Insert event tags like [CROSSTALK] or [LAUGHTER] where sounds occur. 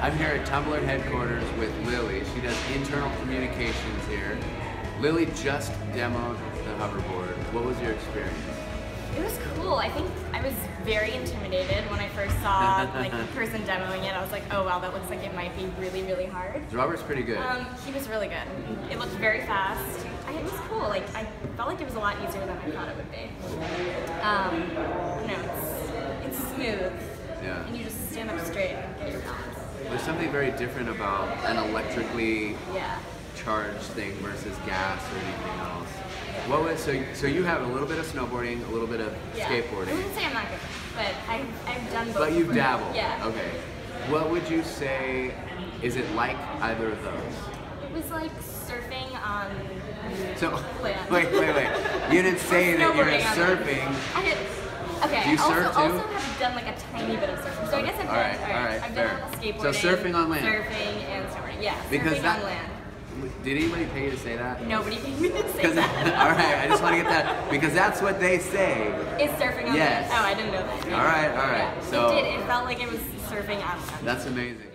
I'm here at Tumblr headquarters with Lily. She does internal communications here. Lily just demoed the hoverboard. What was your experience? It was cool. I think I was very intimidated when I first saw like the [LAUGHS] person demoing it. I was like, oh wow, that looks like it might be really, really hard. Robert's pretty good. Um, he was really good. It looked very fast. I, it was cool. Like I felt like it was a lot easier than I thought it would be. Um, no, it's it's smooth. Yeah. And you just stand up straight and get your balance. There's something very different about an electrically Yeah. charged thing versus gas or anything else. What was so? So you have a little bit of snowboarding, a little bit of yeah. I skateboarding, wouldn't say I'm not good, but I've, I've done both. but you've dabbled. Yeah. Okay. What would you say? Is it like either of those? It was like surfing on So land. [LAUGHS] wait, wait, wait. You didn't [LAUGHS] say that you're Snowboarding on surfing. Okay. Do you I also, surf too? also have done like a tiny bit of surfing. So I guess I've All done. right, all right, I've fair. done skateboarding. So surfing on land. Surfing and snowboarding. Yeah. Because surfing that. on land. Did anybody pay you to say that? Nobody paid me to say that. [LAUGHS] all right, I just want to get that because that's what they say. Is surfing on Yes. land? Oh, I didn't know that. All right, all right. Yeah. So- it did. It felt like it was surfing on land. That's amazing.